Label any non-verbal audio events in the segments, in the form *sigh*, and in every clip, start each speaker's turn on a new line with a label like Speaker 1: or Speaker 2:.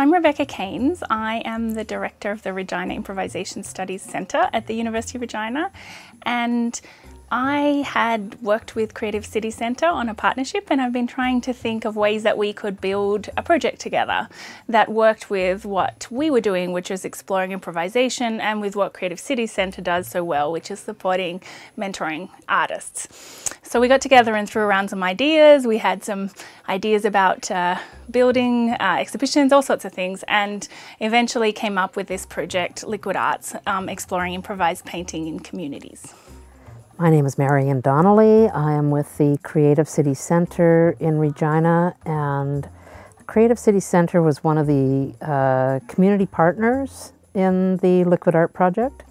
Speaker 1: I'm Rebecca Caines. I am the director of the Regina Improvisation Studies Centre at the University of Regina and I had worked with Creative City Centre on a partnership and I've been trying to think of ways that we could build a project together that worked with what we were doing, which was exploring improvisation, and with what Creative City Centre does so well, which is supporting mentoring artists. So we got together and threw around some ideas. We had some ideas about uh, building uh, exhibitions, all sorts of things, and eventually came up with this project, Liquid Arts, um, exploring improvised painting in communities.
Speaker 2: My name is Marian Donnelly. I am with the Creative City Centre in Regina, and the Creative City Centre was one of the uh, community partners in the Liquid Art Project.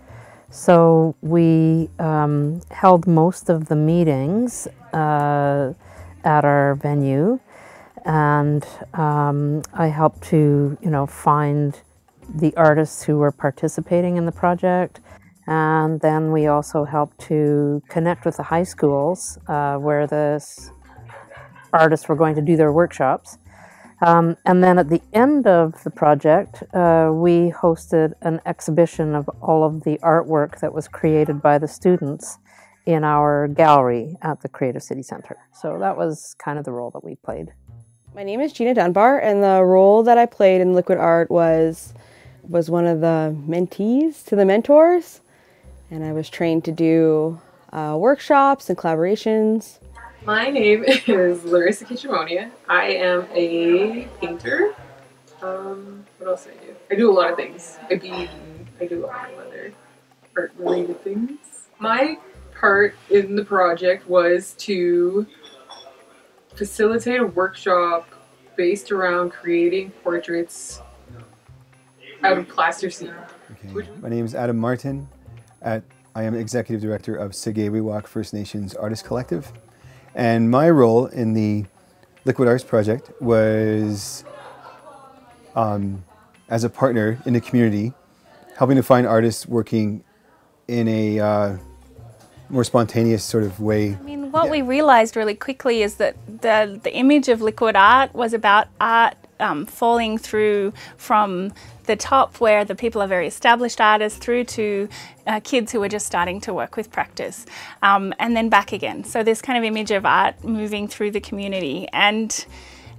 Speaker 2: So we um, held most of the meetings uh, at our venue, and um, I helped to, you know, find the artists who were participating in the project and then we also help to connect with the high schools uh, where the artists were going to do their workshops. Um, and then at the end of the project, uh, we hosted an exhibition of all of the artwork that was created by the students in our gallery at the Creative City Center. So that was kind of the role that we played.
Speaker 3: My name is Gina Dunbar, and the role that I played in Liquid Art was was one of the mentees to the mentors and I was trained to do uh, workshops and collaborations.
Speaker 4: My name *laughs* is Larissa Kitchemonia. I am a painter. Um, what else do I do? I do a lot of things. I bead. I do a lot of other art-related things. My part in the project was to facilitate a workshop based around creating portraits out of plasticine.
Speaker 5: Okay. My name is Adam Martin. At, I am executive director of Sigay First Nations Artist Collective. And my role in the Liquid Arts Project was um, as a partner in the community, helping to find artists working in a uh, more spontaneous sort of way.
Speaker 1: I mean, what yeah. we realized really quickly is that the, the image of liquid art was about art um, falling through from the top where the people are very established artists through to uh, kids who are just starting to work with practice um, and then back again. So this kind of image of art moving through the community and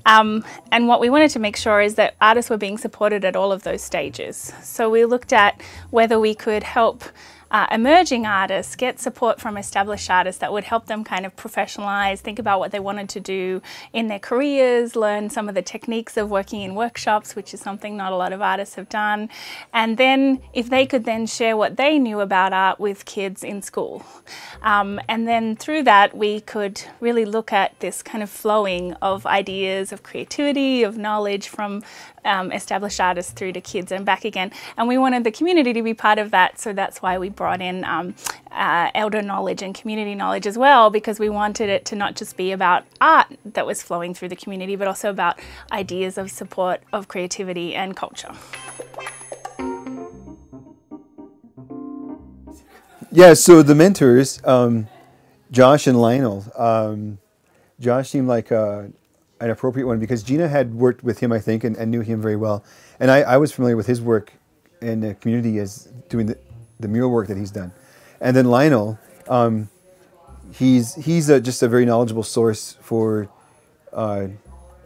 Speaker 1: um, and what we wanted to make sure is that artists were being supported at all of those stages. So we looked at whether we could help uh, emerging artists get support from established artists that would help them kind of professionalize, think about what they wanted to do in their careers, learn some of the techniques of working in workshops, which is something not a lot of artists have done. And then if they could then share what they knew about art with kids in school. Um, and then through that, we could really look at this kind of flowing of ideas, of creativity, of knowledge from um, established artists through to kids and back again. And we wanted the community to be part of that, so that's why we brought in um, uh, elder knowledge and community knowledge as well, because we wanted it to not just be about art that was flowing through the community, but also about ideas of support of creativity and culture.
Speaker 5: Yeah, so the mentors, um, Josh and Lionel, um, Josh seemed like a, an appropriate one because Gina had worked with him, I think, and, and knew him very well. And I, I, was familiar with his work in the community as doing the, the mural work that he's done. And then Lionel, um, he's he's a, just a very knowledgeable source for uh,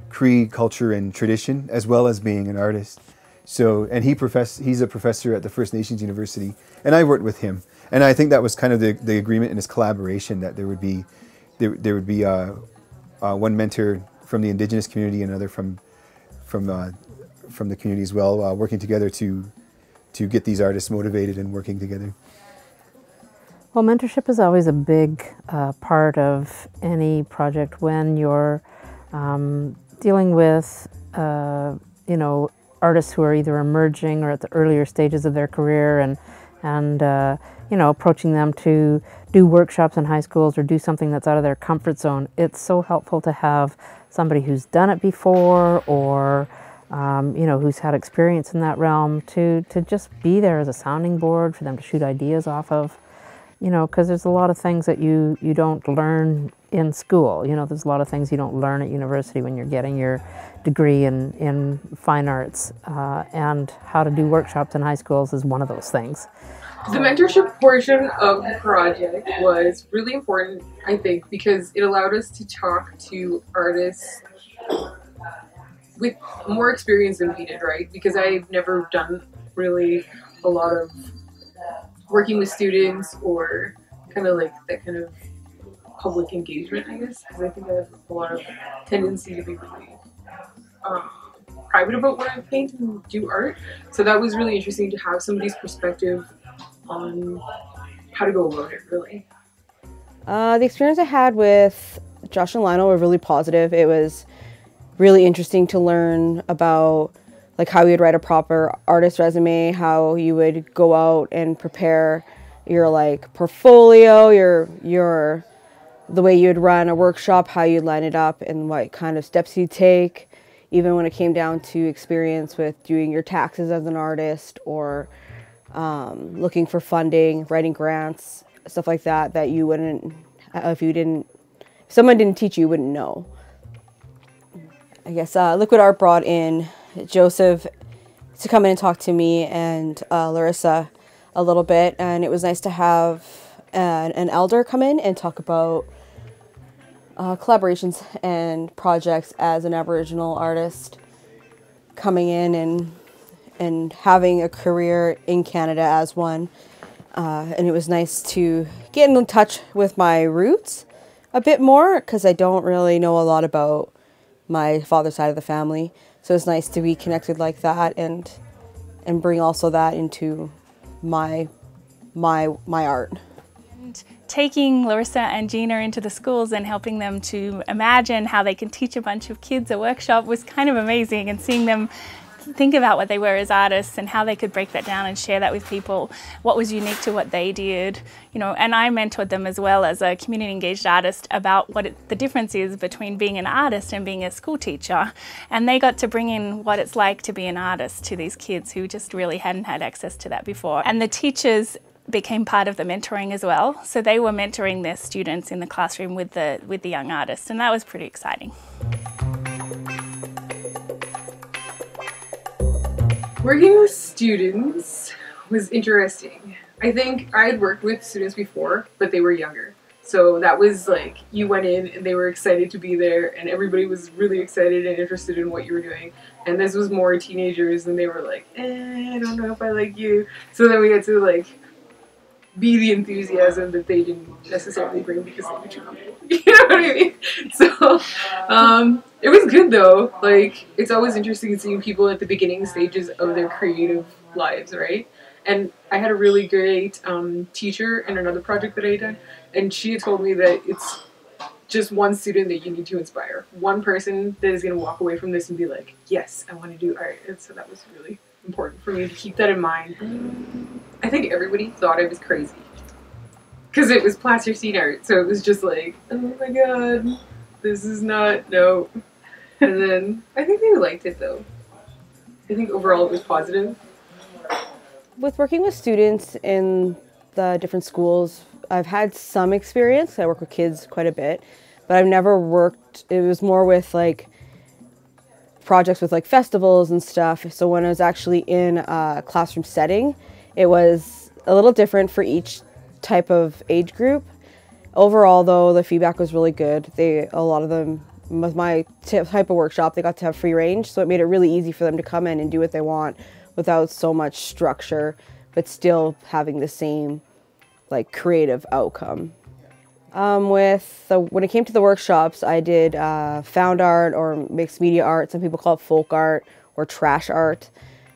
Speaker 5: Cree culture and tradition, as well as being an artist. So, and he profess he's a professor at the First Nations University, and I worked with him. And I think that was kind of the, the agreement in his collaboration that there would be there, there would be uh, uh, one mentor from the indigenous community and another from from uh, from the community as well, uh, working together to to get these artists motivated and working together.
Speaker 2: Well, mentorship is always a big uh, part of any project when you're um, dealing with, uh, you know, artists who are either emerging or at the earlier stages of their career and and uh, you know approaching them to do workshops in high schools or do something that's out of their comfort zone. It's so helpful to have somebody who's done it before or um, you know who's had experience in that realm to to just be there as a sounding board for them to shoot ideas off of you know, because there's a lot of things that you, you don't learn in school. You know, there's a lot of things you don't learn at university when you're getting your degree in, in fine arts. Uh, and how to do workshops in high schools is one of those things.
Speaker 4: The mentorship portion of the project was really important, I think, because it allowed us to talk to artists with more experience than we did, right? Because I've never done really a lot of working with students or kind of like that kind of public engagement, I guess, because I think I have a lot of tendency to be really um, private about what I paint and do art. So that was really interesting to have somebody's perspective on how to go about it, really.
Speaker 3: Uh, the experience I had with Josh and Lionel were really positive. It was really interesting to learn about like how you would write a proper artist resume, how you would go out and prepare your like portfolio, your your the way you'd run a workshop, how you'd line it up, and what kind of steps you'd take. Even when it came down to experience with doing your taxes as an artist or um, looking for funding, writing grants, stuff like that, that you wouldn't, if you didn't, if someone didn't teach you, you wouldn't know. I guess uh, Liquid Art brought in Joseph to come in and talk to me and uh, Larissa a little bit, and it was nice to have an, an elder come in and talk about uh, collaborations and projects as an Aboriginal artist coming in and and having a career in Canada as one. Uh, and it was nice to get in touch with my roots a bit more because I don't really know a lot about my father's side of the family. So it's nice to be connected like that and and bring also that into my my my art.
Speaker 1: And taking Larissa and Gina into the schools and helping them to imagine how they can teach a bunch of kids a workshop was kind of amazing and seeing them think about what they were as artists and how they could break that down and share that with people, what was unique to what they did, you know, and I mentored them as well as a community engaged artist about what it, the difference is between being an artist and being a school teacher. And they got to bring in what it's like to be an artist to these kids who just really hadn't had access to that before. And the teachers became part of the mentoring as well. So they were mentoring their students in the classroom with the with the young artists and that was pretty exciting.
Speaker 4: Working with students was interesting. I think I had worked with students before, but they were younger. So that was like you went in and they were excited to be there, and everybody was really excited and interested in what you were doing. And this was more teenagers, and they were like, eh, I don't know if I like you. So then we had to like be the enthusiasm that they didn't necessarily bring because they were too. *laughs* You know what I mean? So um, it was good though. Like it's always interesting seeing people at the beginning stages of their creative lives, right? And I had a really great um, teacher in another project that I did, and she told me that it's just one student that you need to inspire. One person that is going to walk away from this and be like, yes, I want to do art. And so that was really important for me to keep that in mind. I think everybody thought I was crazy. Because it was plasticine art, so it was just like, oh my god, this is not, no. And then, I think they liked it though. I think overall it was positive.
Speaker 3: With working with students in the different schools, I've had some experience. I work with kids quite a bit, but I've never worked, it was more with like projects with like festivals and stuff. So when I was actually in a classroom setting, it was a little different for each type of age group. Overall, though, the feedback was really good. They a lot of them with my type of workshop, they got to have free range, so it made it really easy for them to come in and do what they want without so much structure, but still having the same like creative outcome. Um, with the, when it came to the workshops, I did uh, found art or mixed media art. Some people call it folk art or trash art,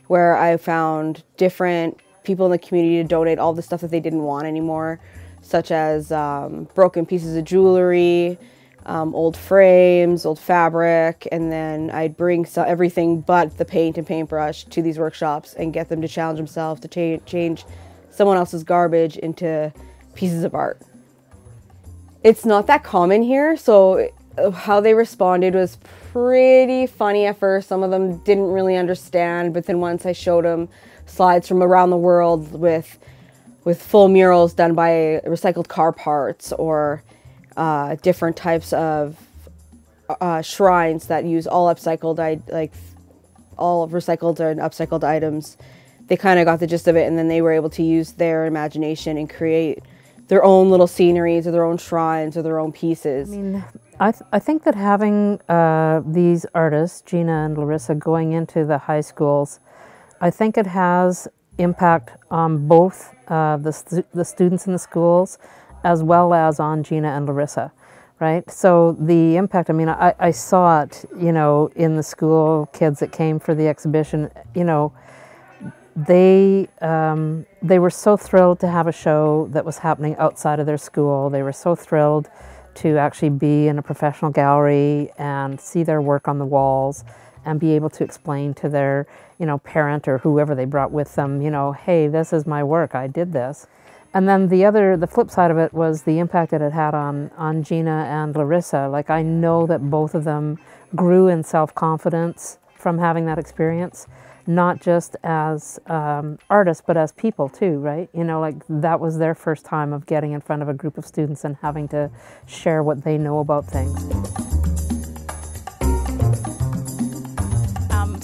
Speaker 3: where I found different people in the community to donate all the stuff that they didn't want anymore, such as um, broken pieces of jewelry, um, old frames, old fabric, and then I'd bring so everything but the paint and paintbrush to these workshops and get them to challenge themselves to cha change someone else's garbage into pieces of art it's not that common here, so uh, how they responded was pretty funny at first. Some of them didn't really understand, but then once I showed them slides from around the world with with full murals done by recycled car parts or uh, different types of uh, shrines that use all upcycled, like all recycled and upcycled items. They kind of got the gist of it, and then they were able to use their imagination and create their own little sceneries or their own shrines or their own pieces.
Speaker 2: I mean, I, th I think that having uh, these artists, Gina and Larissa, going into the high schools, I think it has impact on both uh, the, stu the students in the schools as well as on Gina and Larissa, right? So the impact, I mean, I, I saw it, you know, in the school kids that came for the exhibition, you know, they um, they were so thrilled to have a show that was happening outside of their school. They were so thrilled to actually be in a professional gallery and see their work on the walls and be able to explain to their you know parent or whoever they brought with them you know hey this is my work i did this and then the other the flip side of it was the impact that it had on on gina and larissa like i know that both of them grew in self-confidence from having that experience not just as um, artists, but as people too, right? You know, like that was their first time of getting in front of a group of students and having to share what they know about things.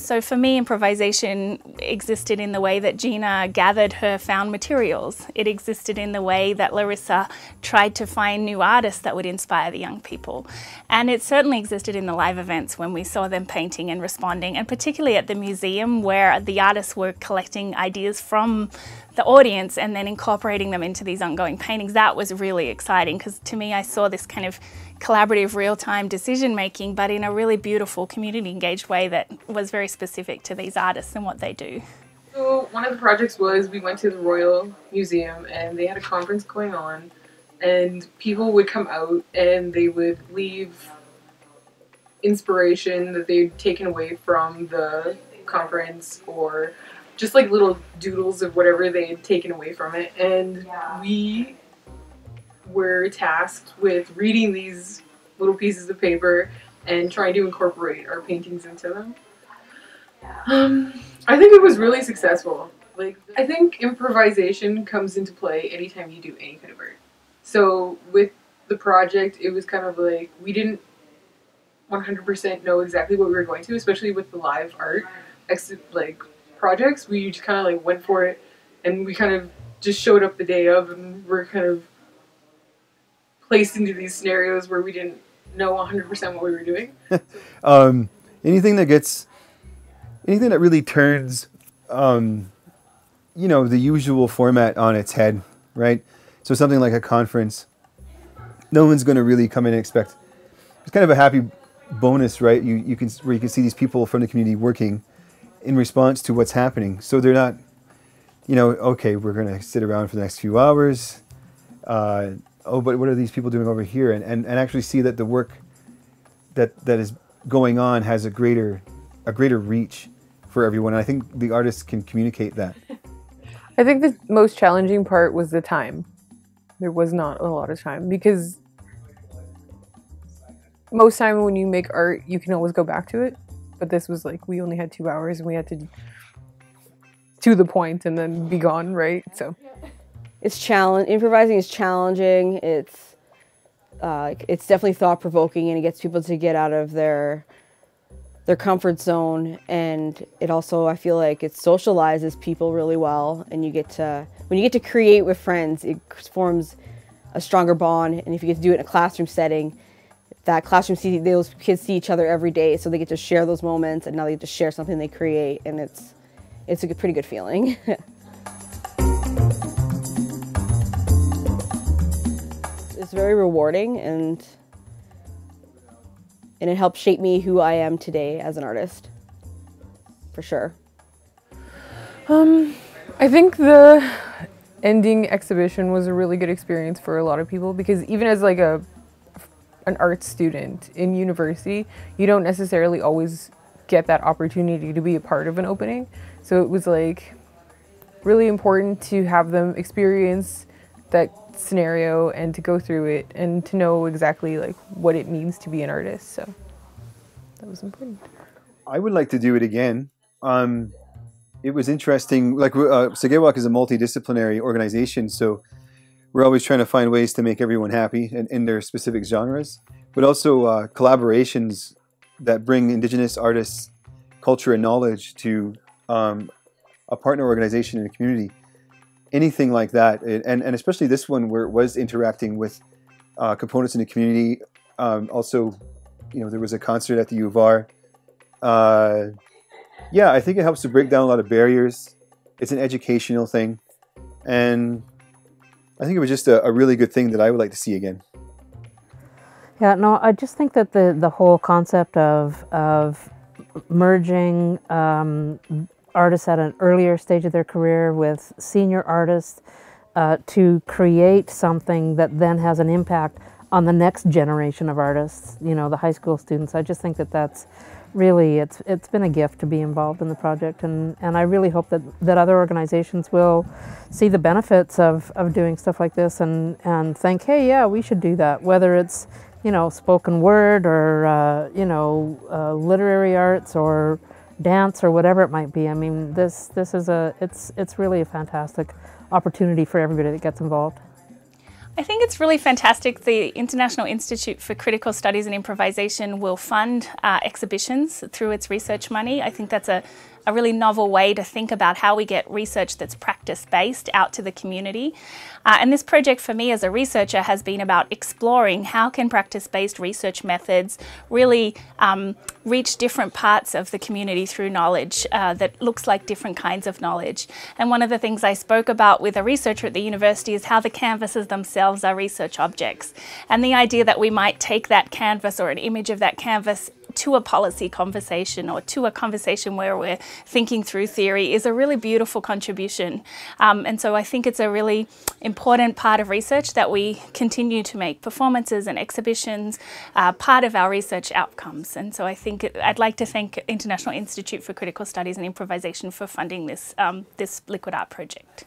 Speaker 1: So for me, improvisation existed in the way that Gina gathered her found materials. It existed in the way that Larissa tried to find new artists that would inspire the young people. And it certainly existed in the live events when we saw them painting and responding, and particularly at the museum where the artists were collecting ideas from the audience and then incorporating them into these ongoing paintings. That was really exciting because to me, I saw this kind of collaborative real-time decision making, but in a really beautiful community engaged way that was very specific to these artists and what they do.
Speaker 4: So one of the projects was we went to the Royal Museum and they had a conference going on and people would come out and they would leave inspiration that they'd taken away from the conference or just like little doodles of whatever they had taken away from it and we were tasked with reading these little pieces of paper and trying to incorporate our paintings into them. Um, I think it was really successful. Like, I think improvisation comes into play anytime you do any kind of art. So with the project, it was kind of like we didn't 100% know exactly what we were going to, especially with the live art like projects. We just kind of like went for it, and we kind of just showed up the day of, and we're kind of placed into these scenarios where we didn't know 100% what we were doing. *laughs*
Speaker 5: um, anything that gets, anything that really turns, um, you know, the usual format on its head, right? So something like a conference, no one's going to really come in and expect. It's kind of a happy bonus, right? You you can where you can see these people from the community working in response to what's happening. So they're not, you know, okay, we're going to sit around for the next few hours. Uh, oh, but what are these people doing over here? And, and, and actually see that the work that, that is going on has a greater, a greater reach for everyone. And I think the artists can communicate that. *laughs*
Speaker 6: I think the most challenging part was the time. There was not a lot of time because most time when you make art, you can always go back to it. But this was like we only had two hours and we had to to the point and then be gone, right? So
Speaker 3: it's challenge improvising is challenging. It's uh, it's definitely thought provoking, and it gets people to get out of their their comfort zone. And it also, I feel like, it socializes people really well. And you get to when you get to create with friends, it forms a stronger bond. And if you get to do it in a classroom setting, that classroom see those kids see each other every day, so they get to share those moments, and now they get to share something they create, and it's it's a pretty good feeling. *laughs* very rewarding and and it helped shape me who I am today as an artist. For sure.
Speaker 6: Um I think the ending exhibition was a really good experience for a lot of people because even as like a an art student in university, you don't necessarily always get that opportunity to be a part of an opening. So it was like really important to have them experience that scenario and to go through it and to know exactly like what it means to be an artist. So that was important.
Speaker 5: I would like to do it again. Um, it was interesting. Like uh, Sâkêwêwak is a multidisciplinary organization, so we're always trying to find ways to make everyone happy in, in their specific genres, but also uh, collaborations that bring Indigenous artists, culture, and knowledge to um, a partner organization in a community. Anything like that, and, and especially this one where it was interacting with uh, components in the community. Um, also, you know, there was a concert at the U of R. Uh, yeah, I think it helps to break down a lot of barriers. It's an educational thing, and I think it was just a, a really good thing that I would like to see again.
Speaker 2: Yeah, no, I just think that the, the whole concept of of merging um, artists at an earlier stage of their career with senior artists uh, to create something that then has an impact on the next generation of artists, you know, the high school students. I just think that that's really, it's, it's been a gift to be involved in the project. And, and I really hope that, that other organizations will see the benefits of, of doing stuff like this and, and think, hey, yeah, we should do that. Whether it's, you know, spoken word or, uh, you know, uh, literary arts or dance or whatever it might be. I mean, this, this is a, it's, it's really a fantastic opportunity for everybody that gets involved.
Speaker 1: I think it's really fantastic. The International Institute for Critical Studies and Improvisation will fund uh, exhibitions through its research money. I think that's a, a really novel way to think about how we get research that's practice based out to the community. Uh, and this project for me as a researcher has been about exploring how can practice based research methods really um, reach different parts of the community through knowledge uh, that looks like different kinds of knowledge. And one of the things I spoke about with a researcher at the university is how the canvases themselves are research objects. And the idea that we might take that canvas or an image of that canvas to a policy conversation or to a conversation where we're thinking through theory is a really beautiful contribution. Um, and so I think it's a really important part of research that we continue to make performances and exhibitions uh, part of our research outcomes. And so I think I'd like to thank International Institute for Critical Studies and Improvisation for funding this, um, this liquid art project.